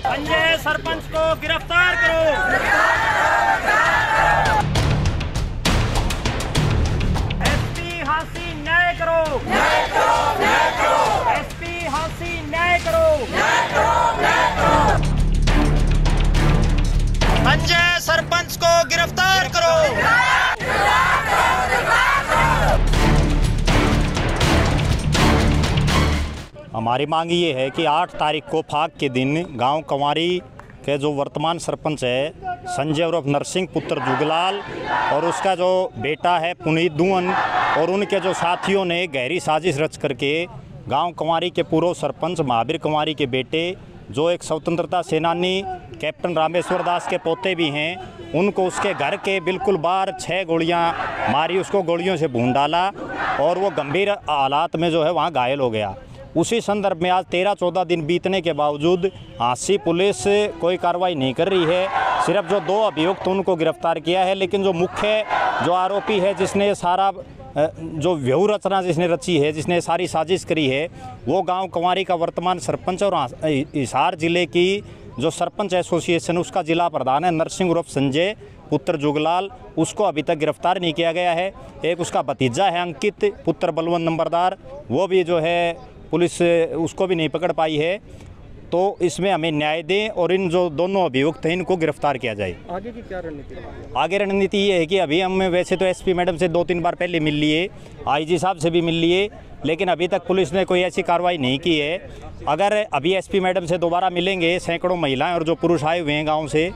संजय सरपंच को गिरफ़्तार करो। एसपी हासी न्याय करो। एसपी हमारी मांग ये है कि 8 तारीख को फाग के दिन गाँव कंवारी के जो वर्तमान सरपंच है, संजय उर्फ़ नरसिंह पुत्र जुगलाल और उसका जो बेटा है पुनीत दुअन और उनके जो साथियों ने गहरी साजिश रच करके गाँव कंवारी के पूर्व सरपंच महावीर कंवारी के बेटे, जो एक स्वतंत्रता सेनानी कैप्टन रामेश्वर दास के पोते भी हैं, उनको उसके घर के बिल्कुल बाहर छः गोलियाँ मारी, उसको गोलियों से भून डाला और वो गंभीर हालात में जो है वहाँ घायल हो गया। उसी संदर्भ में आज तेरह चौदह दिन बीतने के बावजूद हांसी पुलिस कोई कार्रवाई नहीं कर रही है। सिर्फ़ जो दो अभियुक्त उनको गिरफ़्तार किया है, लेकिन जो मुख्य, जो आरोपी है, जिसने सारा जो व्यू रचना जिसने रची है, जिसने सारी साजिश करी है, वो गाँव कंवारी का वर्तमान सरपंच और हिसार ज़िले की जो सरपंच एसोसिएशन, उसका जिला प्रधान है, नरसिंह उर्फ़ संजय, पुत्र जुगलाल, उसको अभी तक गिरफ़्तार नहीं किया गया है। एक उसका भतीजा है, अंकित, पुत्र बलवंत नंबरदार, वो भी जो है पुलिस उसको भी नहीं पकड़ पाई है। तो इसमें हमें न्याय दें और इन जो दोनों अभियुक्त हैं इनको गिरफ़्तार किया जाए। आगे की क्या रणनीति आगे रणनीति ये है कि अभी हम वैसे तो एसपी मैडम से दो तीन बार पहले मिल लिए आईजी साहब से भी मिल लिए लेकिन अभी तक पुलिस ने कोई ऐसी कार्रवाई नहीं की है। अगर अभी एसपी मैडम से दोबारा मिलेंगे सैकड़ों महिलाएँ और जो पुरुष आए हुए हैं गाँव से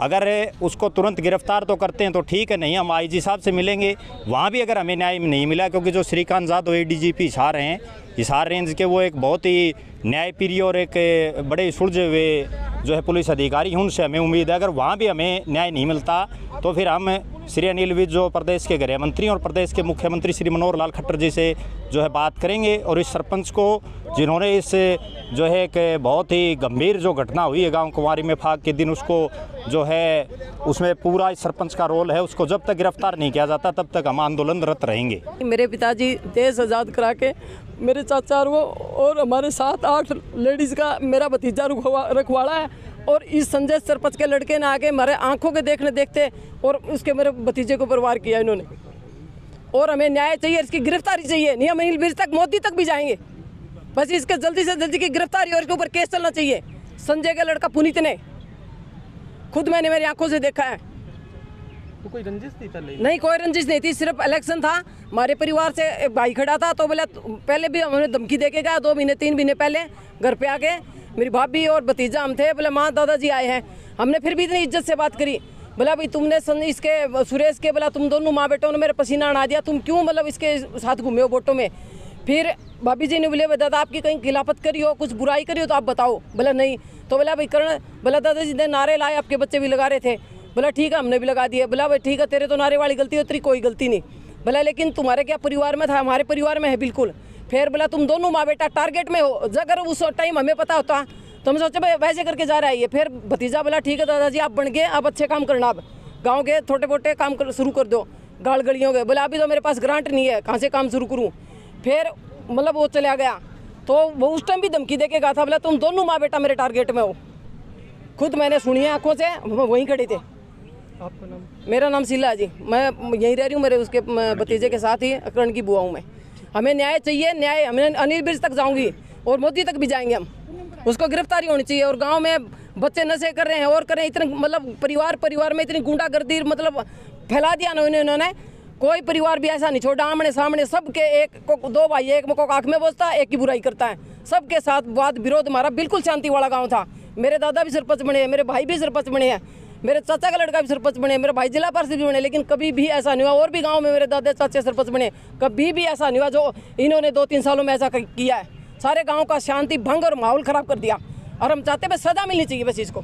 अगर उसको तुरंत गिरफ़्तार तो करते हैं तो ठीक है, नहीं, हम आईजी साहब से मिलेंगे। वहाँ भी अगर हमें न्याय नहीं मिला, क्योंकि जो श्रीकांत जादव ए डी हिसार हैं हिसार रेंज के वो एक बहुत ही न्यायप्रिय और एक बड़े सुलझे हुए जो है पुलिस अधिकारी हैं, उनसे हमें उम्मीद है। अगर वहाँ भी हमें न्याय नहीं मिलता तो फिर हम श्री अनिल विज जो प्रदेश के गृह मंत्री और प्रदेश के मुख्यमंत्री श्री मनोहर लाल खट्टर जी से जो है बात करेंगे। और इस सरपंच को, जिन्होंने इस जो है एक बहुत ही गंभीर जो घटना हुई है गाँव कुमारी में फाग के दिन, उसको जो है, उसमें पूरा सरपंच का रोल है, उसको जब तक गिरफ़्तार नहीं किया जाता, तब तक हम आंदोलनरत रहेंगे। मेरे पिताजी देश आज़ाद करा के मेरे चाचा वो और हमारे सात, आठ लेडीज़ का मेरा भतीजा रखवाड़ा है और इस संजय सरपंच के लड़के ने आके हमारे आँखों के देखने देखते और उसके मेरे भतीजे को बर्बाद किया इन्होंने। और हमें न्याय चाहिए, इसकी गिरफ्तारी चाहिए, नहीं हम विज तक, मोदी तक भी जाएँगे। बस इसके जल्दी से जल्दी की गिरफ्तारी और इसके ऊपर केस चलना चाहिए। संजय का लड़का पुनीत ने खुद मैंने मेरी आँखों से देखा है। तो कोई रंजिश थी पहले नहीं कोई रंजिश नहीं थी सिर्फ़ इलेक्शन था। हमारे परिवार से एक भाई खड़ा था तो बोला पहले भी हमने धमकी दे के गया दो महीने तीन महीने पहले घर पे आके मेरी भाभी और भतीजा हम थे बोले माँ दादाजी आए हैं। हमने फिर भी इतनी इज़्ज़त से बात करी। बोला भाई तुमने सन इसके सुरेश के बोला तुम दोनों माँ बेटों ने मेरे पसीना अड़ा दिया तुम क्यों मतलब इसके साथ घूमे हो वोटों में? फिर भाभी जी ने बोले "भाई दादा, आपकी कहीं खिलाफत करी हो, कुछ बुराई करी हो तो आप बताओ। बोला, नहीं। तो बोला, भाई, करण बोला दादाजी ने नारे लाए आपके बच्चे भी लगा रहे थे। बोला, ठीक है, हमने भी लगा दिए। बोला, भाई, ठीक है, तेरे तो नारे वाली गलती हो, तेरी कोई गलती नहीं। बोला, लेकिन तुम्हारे क्या परिवार में था? हमारे परिवार में है, बिल्कुल। फिर बोला, तुम दोनों माँ बेटा टारगेट में हो। अगर उस टाइम हमें पता होता तो हम सोचे, भाई, वैसे करके जा रहा है ये। फिर भतीजा बोला, ठीक है दादाजी आप बन गए, आप अच्छे काम करना अब। गाँव के छोटे मोटे काम शुरू कर दो। गाड़ गलियों के बोला, अभी तो मेरे पास ग्रांट नहीं है, कहाँ से काम शुरू करूँ? फिर मतलब वो चला गया। तो वो उस टाइम भी धमकी दे के गया था बोला तुम दोनों माँ बेटा मेरे टारगेट में हो। खुद मैंने सुनी है आँखों से हम वहीं खड़े थे। आपका नाम? मेरा नाम शीला जी। मैं यहीं रह रही हूँ मेरे उसके भतीजे के साथ ही अकरण की बुआ हूँ मैं। हमें न्याय चाहिए न्याय हमें अनिल ब्रिज तक जाऊँगी और मोदी तक भी जाएँगे हम। उसको गिरफ्तारी होनी चाहिए और गाँव में बच्चे नशे कर रहे हैं और कर रहे हैं इतने मतलब परिवार परिवार में इतनी गुंडागर्दी मतलब फैला दिया ना इन्होंने कोई परिवार भी ऐसा नहीं छोड़ा आमने सामने सबके एक को दो भाई, एक को आँख में बोझता है एक की बुराई करता है। सबके साथ वाद, विरोध हमारा बिल्कुल शांति वाला गाँव था। मेरे दादा भी सरपंच बने हैं, मेरे भाई भी सरपंच बने हैं, मेरे चाचा का लड़का भी सरपंच बने मेरे भाई जिला पार्षद भी बने, लेकिन कभी भी ऐसा नहीं हुआ। और भी गाँव में मेरे दादा चाचे सरपंच बने, कभी भी ऐसा नहीं हुआ जो इन्होंने दो तीन सालों में ऐसा किया है। सारे गाँव का शांति, भंग और माहौल खराब कर दिया। और हम चाहते हैं बस सजा मिलनी चाहिए बस इसको।